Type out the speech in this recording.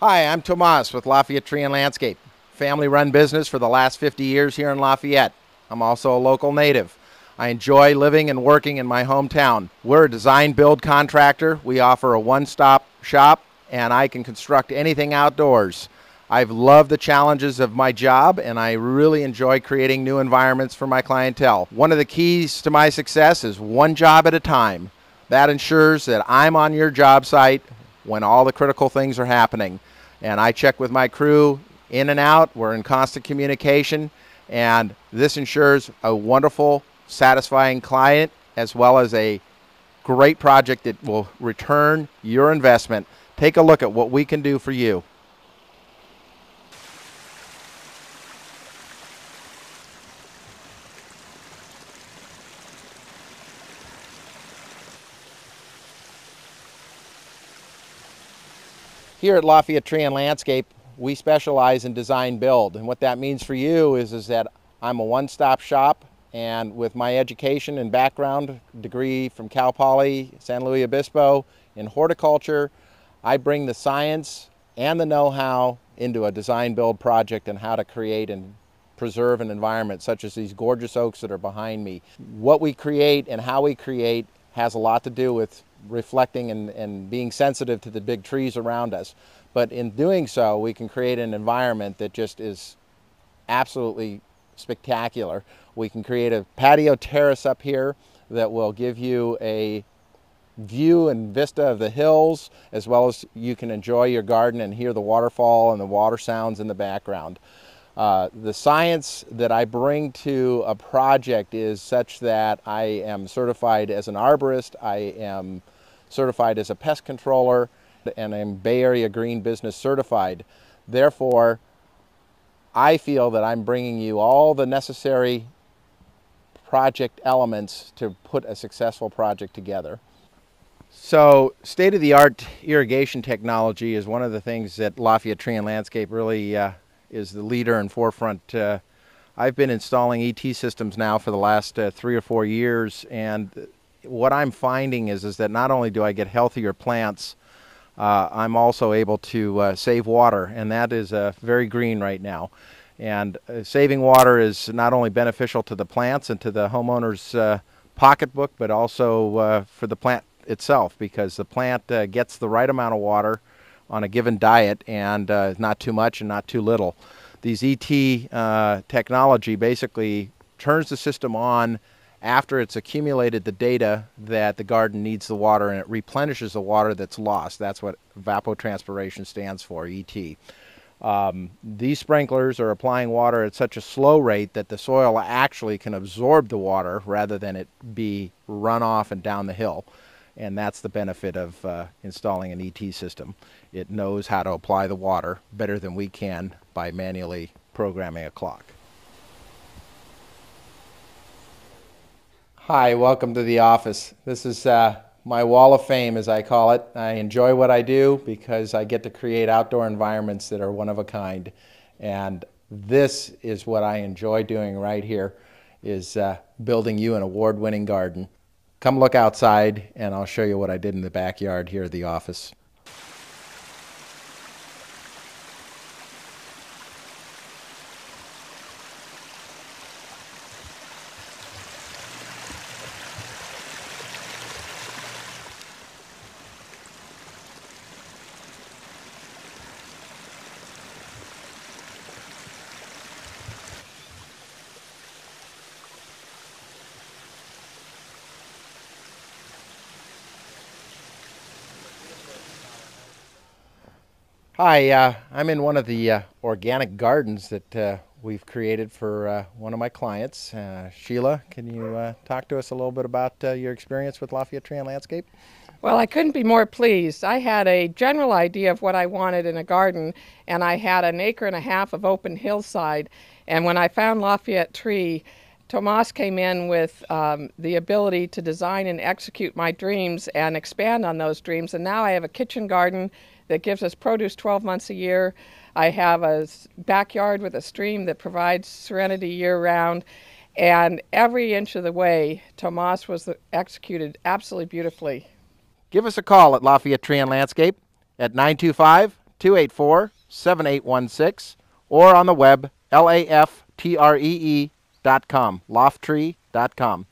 Hi, I'm Tomas with Lafayette Tree and Landscape. Family run business for the last 50 years here in Lafayette. I'm also a local native. I enjoy living and working in my hometown. We're a design build contractor. We offer a one stop shop, and I can construct anything outdoors. I've loved the challenges of my job, and I really enjoy creating new environments for my clientele. One of the keys to my success is one job at a time. That ensures that I'm on your job site when all the critical things are happening. And I check with my crew in and out. We're in constant communication, and this ensures a wonderful, satisfying client as well as a great project that will return your investment. Take a look at what we can do for you. Here at Lafayette Tree and Landscape, we specialize in design build. And what that means for you is, is that I'm a one-stop shop and with my education and background degree from Cal Poly, San Luis Obispo in horticulture, I bring the science and the know-how into a design build project and how to create and preserve an environment such as these gorgeous oaks that are behind me. What we create and how we create has a lot to do with reflecting and, and being sensitive to the big trees around us. But in doing so, we can create an environment that just is absolutely spectacular. We can create a patio terrace up here that will give you a view and vista of the hills as well as you can enjoy your garden and hear the waterfall and the water sounds in the background. Uh, the science that I bring to a project is such that I am certified as an arborist, I am certified as a pest controller, and I'm Bay Area Green Business certified. Therefore, I feel that I'm bringing you all the necessary project elements to put a successful project together. So, state of the art irrigation technology is one of the things that Lafayette Tree and Landscape really uh, is the leader and forefront. Uh, I've been installing ET systems now for the last uh, three or four years, and what I'm finding is, is that not only do I get healthier plants, uh, I'm also able to uh, save water, and that is uh, very green right now. And uh, saving water is not only beneficial to the plants and to the homeowner's pocketbook, but also for the plant itself, because the plant gets the right amount of water on a given diet and uh, not too much and not too little. These ET uh, technology basically turns the system on after it's accumulated the data that the garden needs the water and it replenishes the water that's lost. That's what evapotranspiration stands for, ET. Um, these sprinklers are applying water at such a slow rate that the soil actually can absorb the water rather than it be run off and down the hill and that's the benefit of uh, installing an ET system. It knows how to apply the water better than we can by manually programming a clock. Hi, welcome to the office. This is uh, my wall of fame, as I call it. I enjoy what I do because I get to create outdoor environments that are one of a kind. And this is what I enjoy doing right here, is uh, building you an award-winning garden. Come look outside and I'll show you what I did in the backyard here at the office. Hi, uh, I'm in one of the uh, organic gardens that uh, we've created for uh, one of my clients. Uh, Sheila, can you uh, talk to us a little bit about your experience with Lafayette Tree and Landscape? Well, I couldn't be more pleased. I had a general idea of what I wanted in a garden, and I had an acre and a half of open hillside. And when I found Lafayette Tree, Tomas came in with um, the ability to design and execute my dreams and expand on those dreams. And now I have a kitchen garden that gives us produce 12 months a year. I have a backyard with a stream that provides serenity year round. And every inch of the way, Tomas was executed absolutely beautifully. Give us a call at Lafayette Tree and Landscape at 925 284 7816 or on the web laftree.com, lofttree.com.